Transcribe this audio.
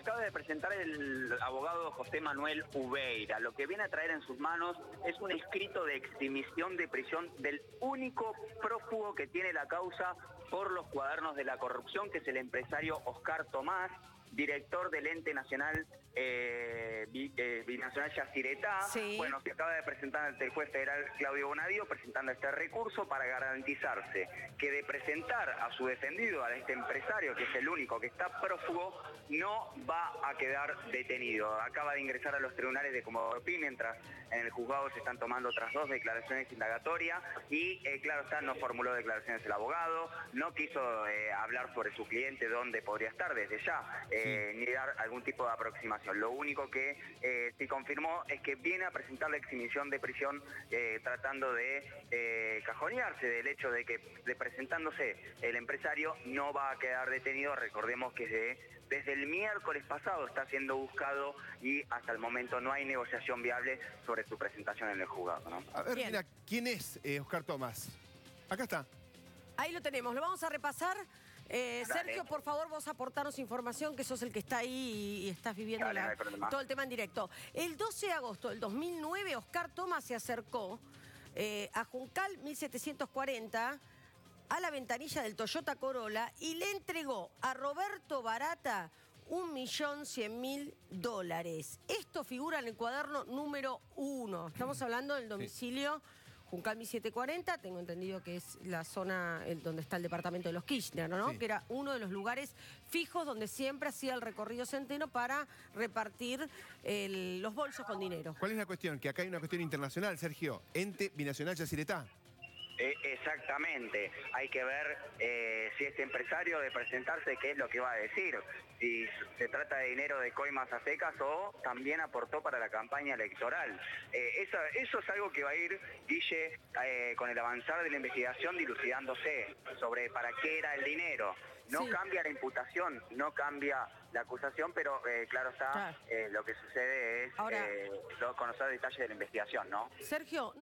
acaba de presentar el abogado José Manuel Ubeira. Lo que viene a traer en sus manos es un escrito de extimición de prisión del único prófugo que tiene la causa por los cuadernos de la corrupción, que es el empresario Oscar Tomás, director del ente nacional eh, eh, binacional Yacyretá, bueno, que acaba de presentar ante el juez federal Claudio Bonadio, presentando este recurso para garantizarse que de presentar a su defendido, a este empresario, que es el único que está prófugo, no va a quedar detenido. Acaba de ingresar a los tribunales de Comodoro Pi, mientras en el juzgado se están tomando otras dos declaraciones indagatorias y, eh, claro está, no formuló declaraciones el abogado, no quiso hablar sobre su cliente, dónde podría estar desde ya, ni dar algún tipo de aproximación. Lo único que eh, sí confirmó es que viene a presentar la exhibición de prisión eh, tratando de eh, cajonearse del hecho de que de presentándose el empresario no va a quedar detenido. Recordemos que desde el miércoles pasado está siendo buscado y hasta el momento no hay negociación viable sobre su presentación en el juzgado. A ver, mira, ¿quién es Oscar Tomás? Acá está. Ahí lo tenemos, lo vamos a repasar. Eh, Sergio, por favor, vos aportanos información, que sos el que está ahí y estás viviendo todo el tema en directo. El 12 de agosto del 2009, Oscar Tomás se acercó eh, a Juncal 1740 a la ventanilla del Toyota Corolla y le entregó a Roberto Barata un millón cien mil dólares. Esto figura en el cuaderno número uno. Estamos hablando del domicilio Juncal 740, tengo entendido que es la zona donde está el departamento de los Kirchner, ¿no? Que era uno de los lugares fijos donde siempre hacía el recorrido centeno para repartir los bolsos con dinero. ¿Cuál es la cuestión? Que acá hay una cuestión internacional, Sergio. Ente binacional Yacyretá. Eh, exactamente, hay que ver eh, si este empresario de presentarse qué es lo que va a decir, si se trata de dinero de coimas a secas o también aportó para la campaña electoral. Eh, eso, es algo que va a ir Guille con el avanzar de la investigación dilucidándose sobre para qué era el dinero. No cambia la imputación, no cambia la acusación, pero claro está, lo que sucede es conocer detalles de la investigación, ¿no? Sergio.